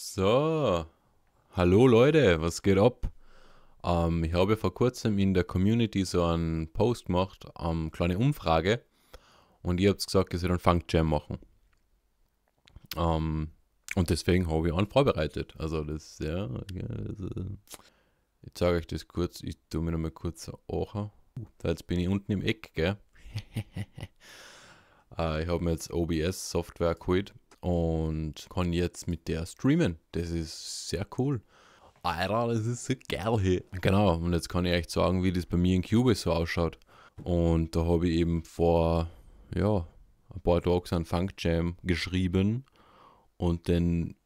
So, hallo Leute, was geht ab? Ähm, ich habe vor kurzem in der Community so einen Post gemacht, ähm, kleine Umfrage, und ihr habt gesagt, ich soll einen Funk Jam machen. Ähm, und deswegen habe ich einen vorbereitet. Also das, ja, also, ich zeige euch das kurz, ich tue mir nochmal kurz anhören. Da jetzt bin ich unten im Eck, gell? äh, ich habe mir jetzt OBS-Software geholt und kann jetzt mit der streamen. Das ist sehr cool. Alter, das ist so geil hier. Genau, und jetzt kann ich euch sagen, wie das bei mir in Cubase so ausschaut. Und da habe ich eben vor, ja, ein paar Tagen einen Funk Jam geschrieben. Und den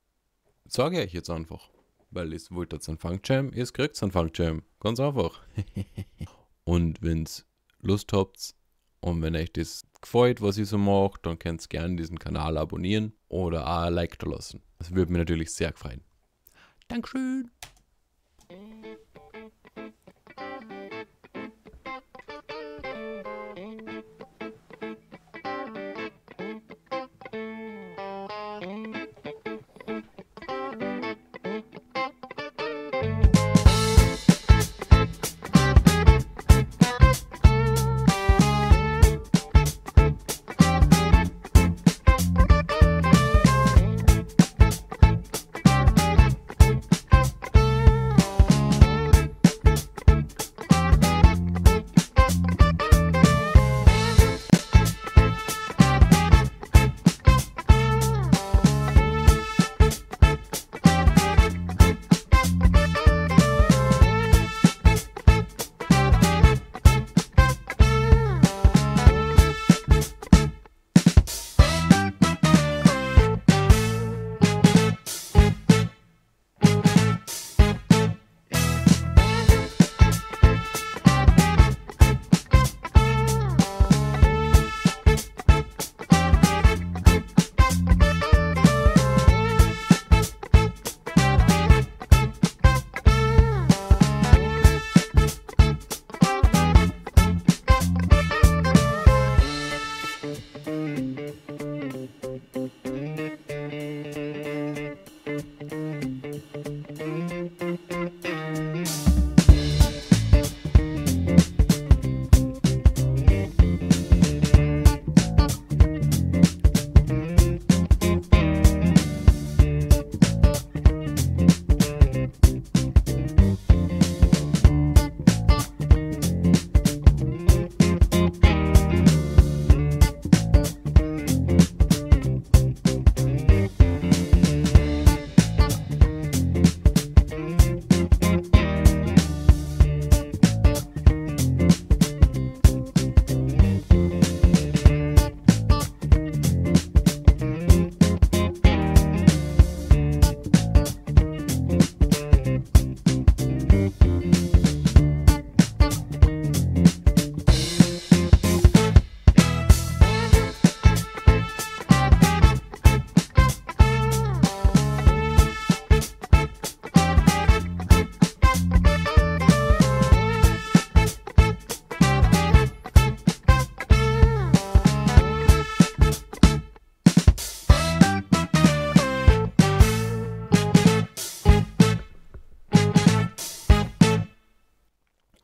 sage ich euch jetzt einfach. Weil es wollte jetzt einen Funk Jam, ihr kriegt einen Funk Jam. Ganz einfach. und wenn ihr Lust habt und wenn euch das gefällt, was ich so mache, dann könnt ihr gerne diesen Kanal abonnieren oder auch ein Like da lassen. Das würde mich natürlich sehr freuen. Dankeschön.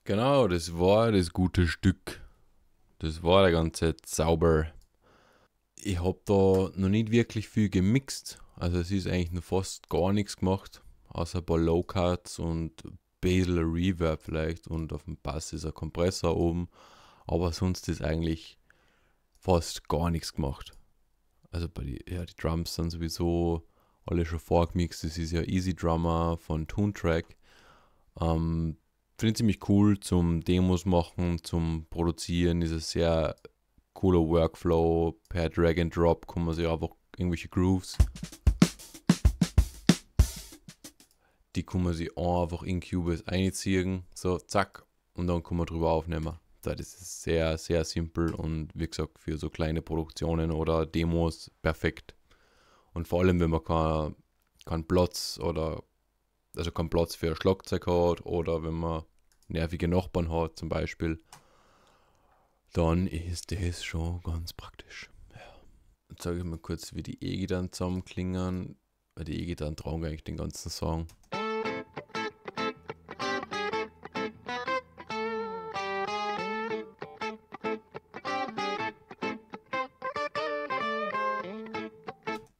Genau, das war das gute Stück. Das war der ganze Zauber. Ich habe da noch nicht wirklich viel gemixt. Also es ist eigentlich noch fast gar nichts gemacht. Außer ein paar Low Cuts und bisschen Reverb vielleicht. Und auf dem Bass ist ein Kompressor oben. Aber sonst ist eigentlich fast gar nichts gemacht. Also bei die, ja, die Drums sind sowieso alle schon vorgemixt. Das ist ja Easy Drummer von Toontrack. Ähm, finde ich ziemlich cool zum Demos machen, zum Produzieren. Ist ein sehr cooler Workflow. Per Drag and Drop kann man sich einfach irgendwelche Grooves, die kann man sich einfach in Cubase einziehen. So, zack, und dann kann man drüber aufnehmen. Das ist sehr, sehr simpel und wie gesagt, für so kleine Produktionen oder Demos perfekt. Und vor allem, wenn man keinen kein Platz oder also keinen Platz für ein Schlagzeug hat oder wenn man nervige Nachbarn hat zum Beispiel, dann ist das schon ganz praktisch. Ja. Jetzt sage ich mal kurz, wie die E dann zusammenklingen. Weil die E-Gitarren tragen eigentlich den ganzen Song.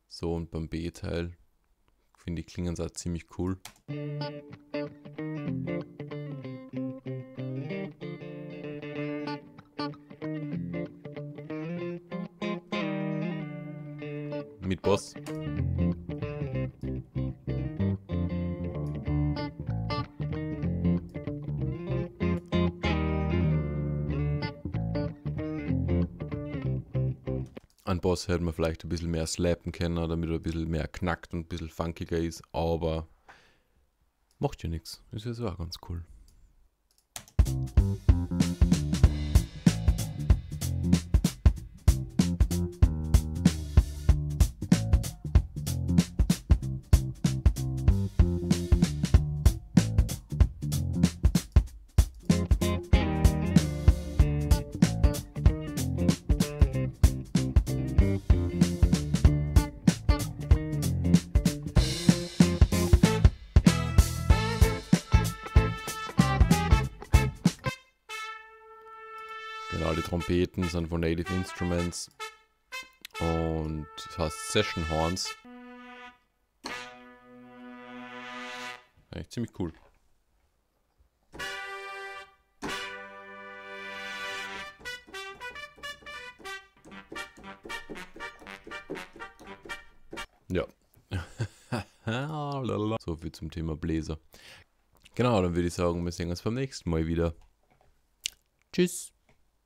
So, und beim B-Teil finde ich klingen sie auch ziemlich cool. Boss. An Boss hätte man vielleicht ein bisschen mehr slappen können, damit er ein bisschen mehr knackt und ein bisschen funkiger ist, aber macht ja nichts. Ist ja so auch ganz cool. Trompeten sind von Native Instruments und das heißt Session Horns. Eigentlich ziemlich cool. Ja. so viel zum Thema Bläser. Genau, dann würde ich sagen, wir sehen uns beim nächsten Mal wieder. Tschüss.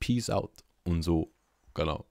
Peace out und so. Genau.